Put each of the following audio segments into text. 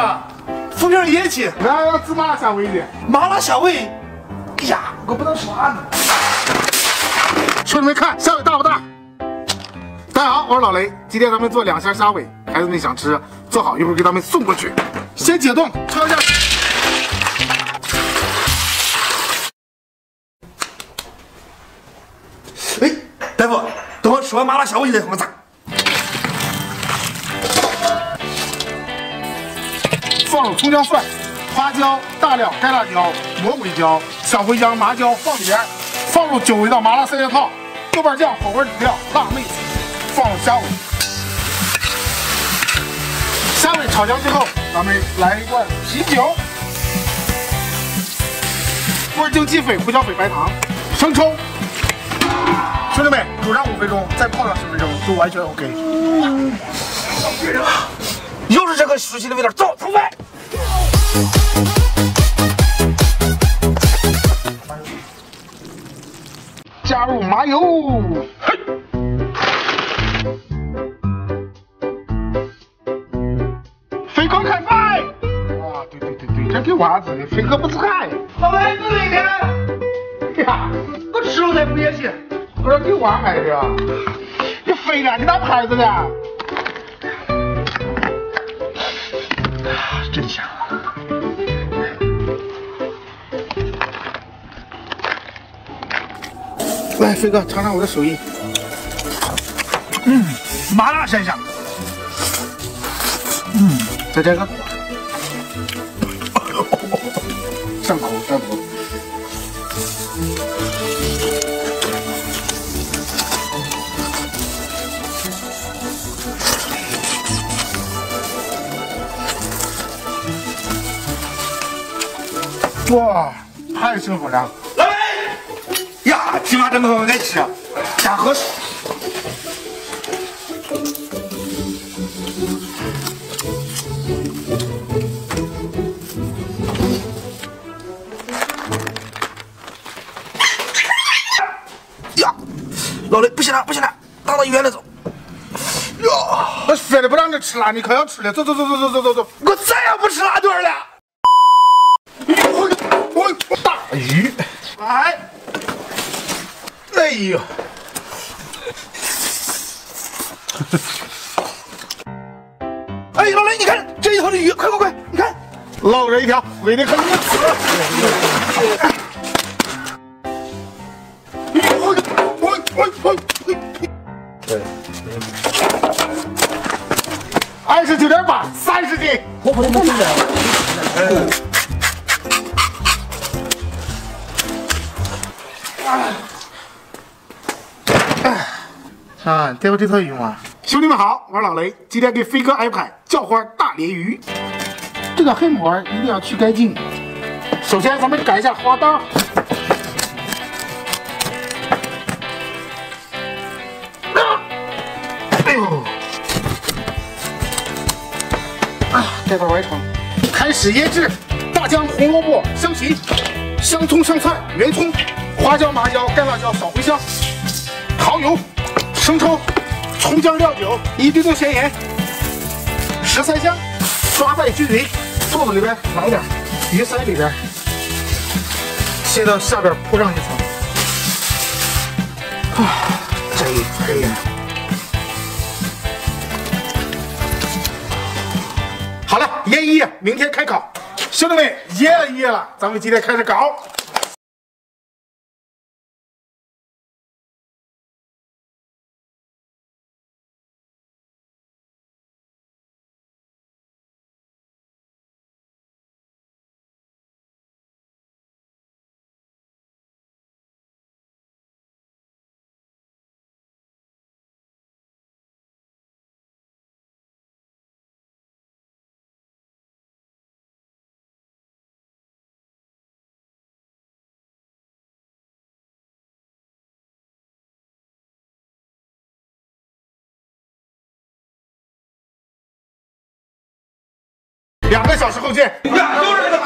了，负面业绩，那要吃麻辣香味的。麻辣虾尾，哎呀，我不能刷呢。兄弟们看，虾尾大不大？大家好，我是老雷，今天咱们做两箱虾尾，孩子们想吃，做好一会儿给他们送过去。先解冻，焯一下。哎，大夫，等我吃完麻辣虾尾再给我炸。放入葱姜蒜、花椒、大料、干辣椒、魔鬼椒、小茴香、麻椒放里边，放入久违的麻辣三件套、豆瓣酱、火锅底料、辣妹子，放入虾尾。虾尾炒香之后，咱们来一罐啤酒，味精、鸡粉、胡椒粉、白糖、生抽。兄弟们，煮上五分钟，再泡上十分钟，就完全 OK。又是这个熟悉的味道，走，出饭。加入麻油，嘿，飞哥开饭。啊，对对对对，这给娃子的，飞哥不吃菜。老板，你哪天？哎呀，我吃了才不憋气。我说给娃买的。你飞了，你哪牌子的？来，飞哥尝尝我的手艺。嗯，麻辣鲜香。嗯，再这个。上口，上口。哇，太幸福了！老板呀，鸡妈真的很爱吃，加合适。呀，老雷不行了，不行了，打到医院里走。哟，我说的不让你吃辣，你可要吃了。走走走走走走走走，我再也不吃辣墩了。我我大鱼，哎，哎呦！哎，老雷，你看这一头的鱼，快快快，你看，捞着一条，喂的可你吃。我我我我，对，二十九点八，三十斤，我不能不了。啊，对不这条鱼吗？兄弟们好，我是老雷，今天给飞哥安排叫花大鲢鱼。这个黑膜一定要去干净。首先，咱们改一下花刀。哎呦！啊，这块完成。开始腌制：大姜、红萝卜、香芹、香葱、香菜、圆葱、花椒、麻椒、干辣椒、小茴香、蚝油。生抽、葱姜料酒，一滴滴咸盐，十三香，抓拌均匀。肚子里边来点，鱼鳃里边，先到下边铺上一层。啊，真黑呀！好了，腌一夜，明天开烤。兄弟们，腌了一夜了，咱们今天开始搞。两个小时后见。呀，又是这个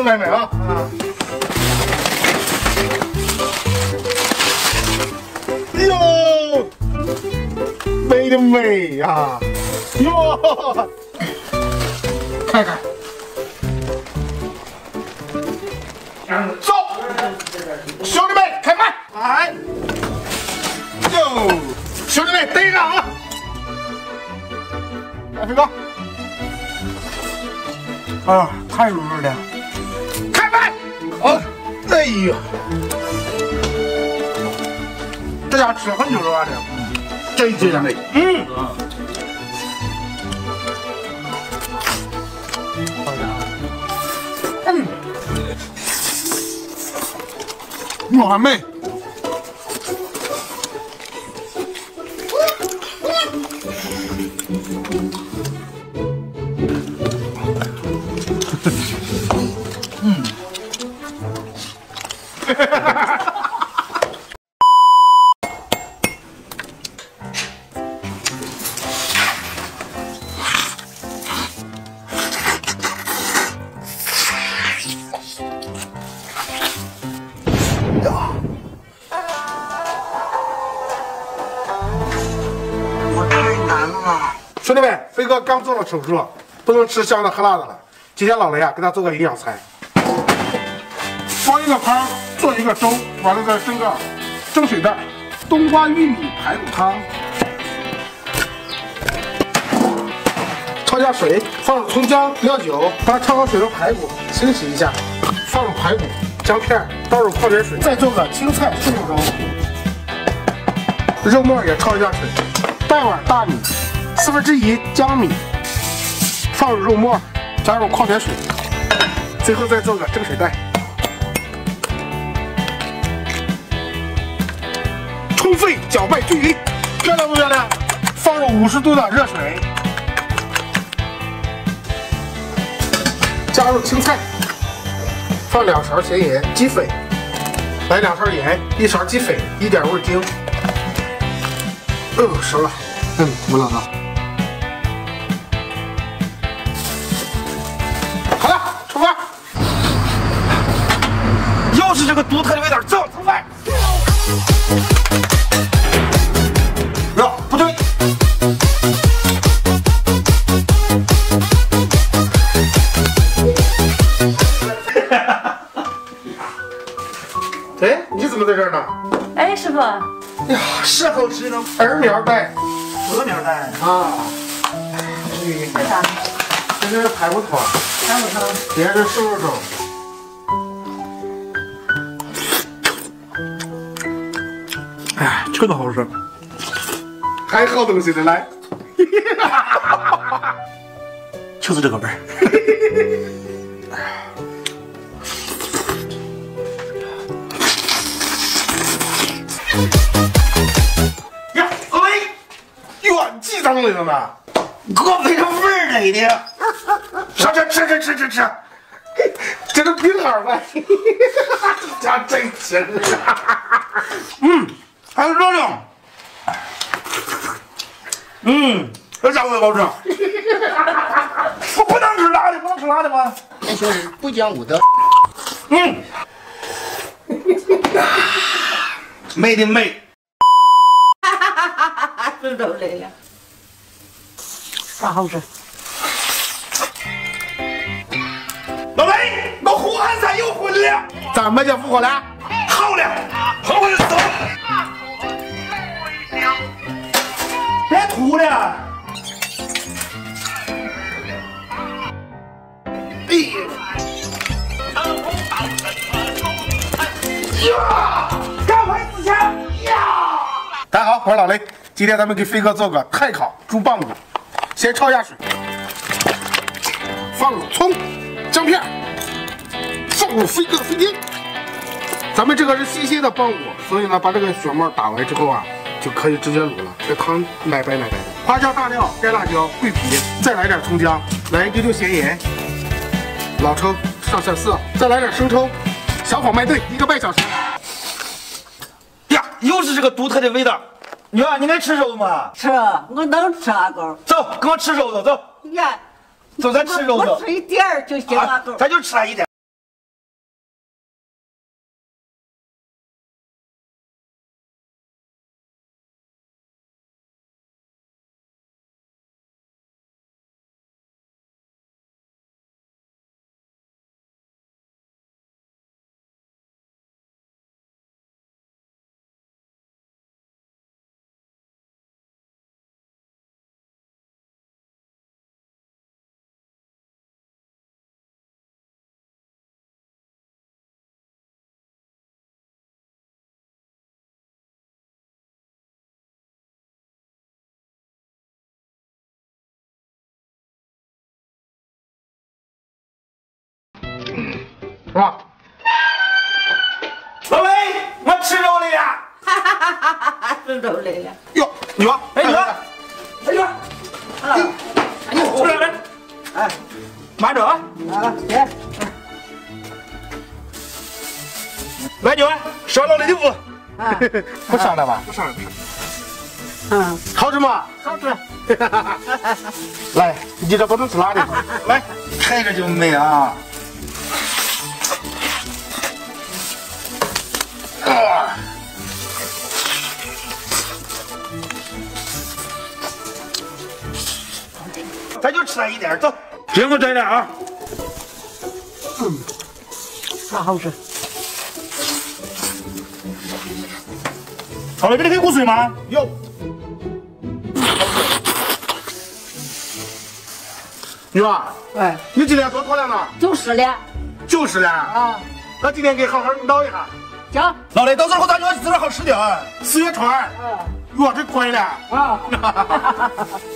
子买卖啊！啊！哟，美的美呀！哟，看看，走，兄弟们开麦！哎，哟，兄弟们等上啊！来，飞哥，啊，太入味了！开麦！哦，哎呦，这家吃很久了吧？这，真绝美。嗯。嗯。完美。我哥刚做了手术，不能吃香的喝辣的了。今天老雷啊，给他做个营养餐，煲一个汤，做一个粥，完了再蒸个蒸水蛋，冬瓜玉米排骨汤。焯下水，放入葱姜料酒，把焯好水的排骨清洗一下，放入排骨、姜片，倒入矿泉水，再做个青菜素肉粥。肉末也焯一下水，半碗大米，四分之一江米，放入肉末，加入矿泉水，最后再做个蒸水蛋。充分搅拌均匀，漂亮不漂亮？放入五十度的热水，加入青菜，放两勺咸盐、鸡粉，来两勺盐，一勺鸡粉，一点味精。嗯，熟了。嗯，我老大。好么在这儿呢？哎，师傅，哎呀，是好吃呢，儿苗蛋鹅苗蛋，啊。这干啥？这是排骨汤，排骨汤。别是瘦肉粥。哎，这个好吃。还好东西的来。就是这个味儿。远记当来了呢。给我配上味儿来的。上这吃吃吃吃吃，这都冰孩饭，家真香。嗯，还有热量。嗯，这家伙也好吃。我不能吃辣的，不能吃辣的吗？年轻人不讲武德。嗯，美的美。知道来了。啥好吃？老雷，我胡汉三又昏了，咱们就复活了。好了，好我就走。别吐了。哎呀，赶快自强呀！大家好，我是老雷，今天咱们给飞哥做个碳烤猪棒骨，先焯一下水，放入葱、姜片，放入飞哥的飞碟。咱们这个是新鲜的棒骨，所以呢，把这个血沫打完之后啊，就可以直接卤了。这汤奶白奶白的。花椒、大料、干辣椒、桂皮，再来点葱姜，来一丢丢咸盐，老抽上下色，再来点生抽，小火慢炖一个半小时。呀，又是这个独特的味道。女儿，你能吃肉吗？吃，我能吃阿狗。走，跟我吃肉肉，走，呀，走，咱吃肉肉。我吃一点儿就行，阿狗。咱就吃了一点。啊，老雷，我吃肉了呀！哈哈哈哈哈！吃肉来了。哟，女儿，哎，女儿，哎，女儿，啊，出来来，哎，慢着啊！啊，行。来，女儿，上老雷的屋。啊，不上了吧？不上了。嗯，好吃吗？好吃。来，你这不能吃辣的。来，看着就美啊！啊咱就吃了一点，走，别给我摘了啊！嗯，那好吃？好了，这里可以补水吗？有，女儿，哎，你今天多脱了呢？就是了。就是了。啊，那今天给好好领导一下。行。老雷，到时候咱就自个好吃点。四月川，嗯。哟，这快了。啊。